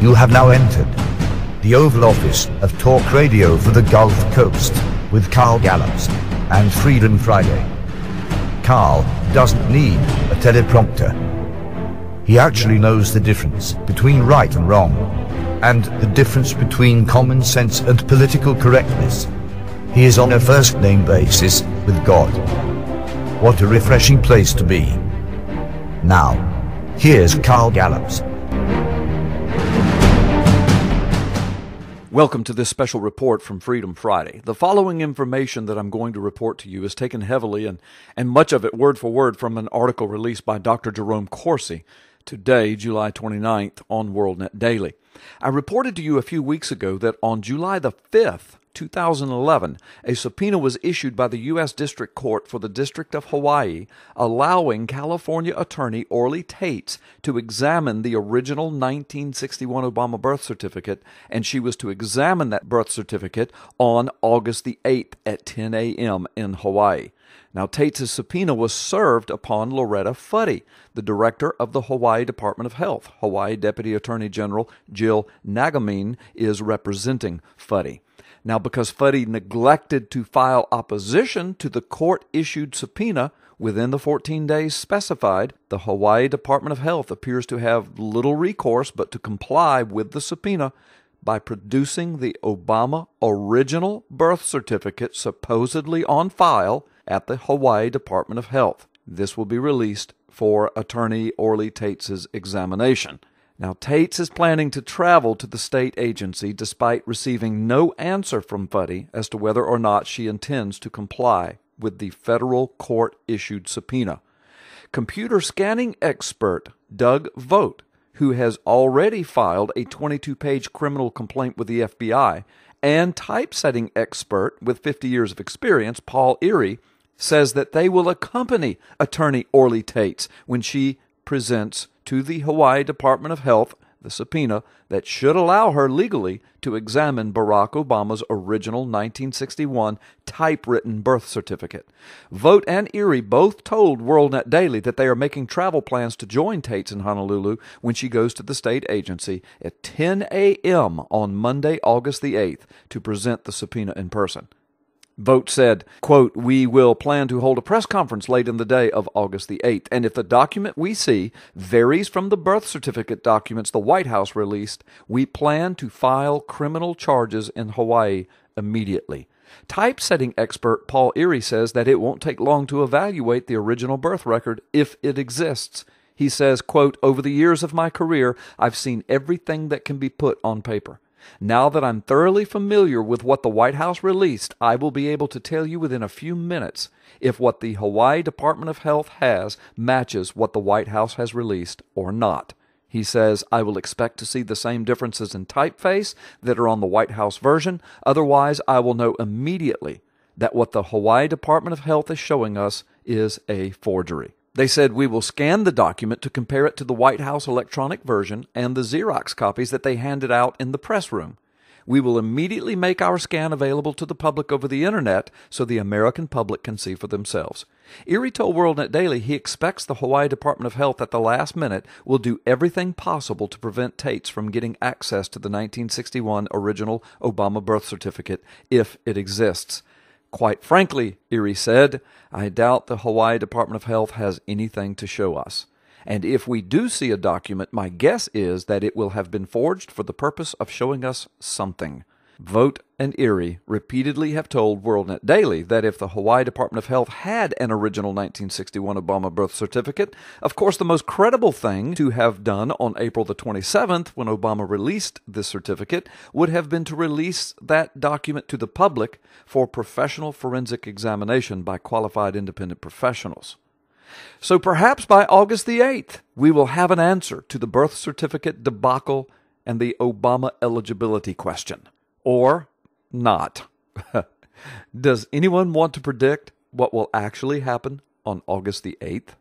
You have now entered the Oval Office of Talk Radio for the Gulf Coast with Carl Gallups and Freedom Friday. Carl doesn't need a teleprompter. He actually knows the difference between right and wrong, and the difference between common sense and political correctness. He is on a first name basis with God. What a refreshing place to be. Now, here's Carl Gallups. Welcome to this special report from Freedom Friday. The following information that I'm going to report to you is taken heavily and, and much of it word for word from an article released by Dr. Jerome Corsi today, July 29th, on WorldNet Daily. I reported to you a few weeks ago that on July the 5th, 2011, a subpoena was issued by the U.S. District Court for the District of Hawaii, allowing California attorney Orly Taitz to examine the original 1961 Obama birth certificate, and she was to examine that birth certificate on August the 8th at 10 a.m. in Hawaii. Now, Taitz's subpoena was served upon Loretta Fuddy, the director of the Hawaii Department of Health. Hawaii Deputy Attorney General Jill Nagamine is representing Fuddy. Now, because Fuddy neglected to file opposition to the court issued subpoena within the 14 days specified, the Hawaii Department of Health appears to have little recourse but to comply with the subpoena by producing the Obama original birth certificate supposedly on file at the Hawaii Department of Health. This will be released for attorney Orly Taitz's examination. Now, Taitz is planning to travel to the state agency despite receiving no answer from Fuddy as to whether or not she intends to comply with the federal court issued subpoena. Computer scanning expert Doug Vogt, who has already filed a 22 page criminal complaint with the FBI, and typesetting expert with 50 years of experience, Paul Irey, says that they will accompany attorney Orly Taitz when she presents to the Hawaii Department of Health the subpoena that should allow her legally to examine Barack Obama's original 1961 typewritten birth certificate. Vogt and Irey both told WorldNet Daily that they are making travel plans to join Taitz in Honolulu when she goes to the state agency at 10 a.m. on Monday, August the 8th, to present the subpoena in person. Vogt said, quote, We will plan to hold a press conference late in the day of August the 8th, and if the document we see varies from the birth certificate documents the White House released, we plan to file criminal charges in Hawaii immediately. Typesetting expert Paul Irey says that it won't take long to evaluate the original birth record if it exists. He says, quote, Over the years of my career, I've seen everything that can be put on paper. Now that I'm thoroughly familiar with what the White House released, I will be able to tell you within a few minutes if what the Hawaii Department of Health has matches what the White House has released or not. He says, I will expect to see the same differences in typeface that are on the White House version. Otherwise, I will know immediately that what the Hawaii Department of Health is showing us is a forgery. They said we will scan the document to compare it to the White House electronic version and the Xerox copies that they handed out in the press room. We will immediately make our scan available to the public over the internet so the American public can see for themselves. Irey told WorldNet Daily he expects the Hawaii Department of Health at the last minute will do everything possible to prevent Taitz from getting access to the 1961 original Obama birth certificate if it exists. Quite frankly, Irey said, I doubt the Hawaii Department of Health has anything to show us. And if we do see a document, my guess is that it will have been forged for the purpose of showing us something. Vogt and Irey repeatedly have told WorldNet Daily that if the Hawaii Department of Health had an original 1961 Obama birth certificate, of course the most credible thing to have done on April the 27th when Obama released this certificate would have been to release that document to the public for professional forensic examination by qualified independent professionals. So perhaps by August the 8th, we will have an answer to the birth certificate debacle and the Obama eligibility question or not. Does anyone want to predict what will actually happen on August the 8th?